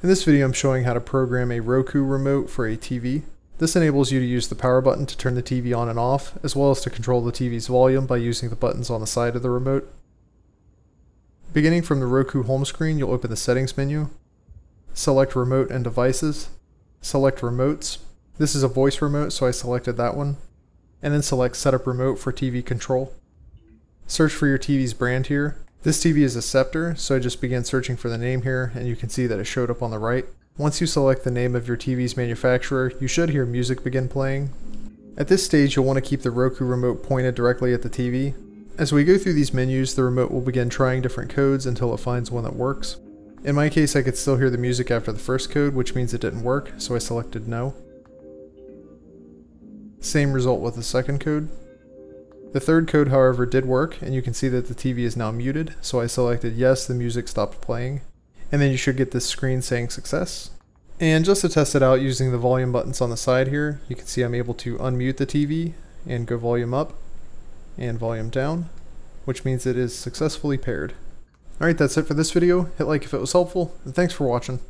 In this video I'm showing how to program a Roku remote for a TV. This enables you to use the power button to turn the TV on and off, as well as to control the TV's volume by using the buttons on the side of the remote. Beginning from the Roku home screen, you'll open the settings menu, select remote and devices, select remotes. This is a voice remote, so I selected that one, and then select setup remote for TV control. Search for your TV's brand here, this TV is a Sceptre, so I just began searching for the name here, and you can see that it showed up on the right. Once you select the name of your TV's manufacturer, you should hear music begin playing. At this stage, you'll want to keep the Roku remote pointed directly at the TV. As we go through these menus, the remote will begin trying different codes until it finds one that works. In my case, I could still hear the music after the first code, which means it didn't work, so I selected no. Same result with the second code. The third code, however, did work, and you can see that the TV is now muted, so I selected yes, the music stopped playing. And then you should get this screen saying success. And just to test it out using the volume buttons on the side here, you can see I'm able to unmute the TV and go volume up and volume down, which means it is successfully paired. Alright, that's it for this video. Hit like if it was helpful, and thanks for watching.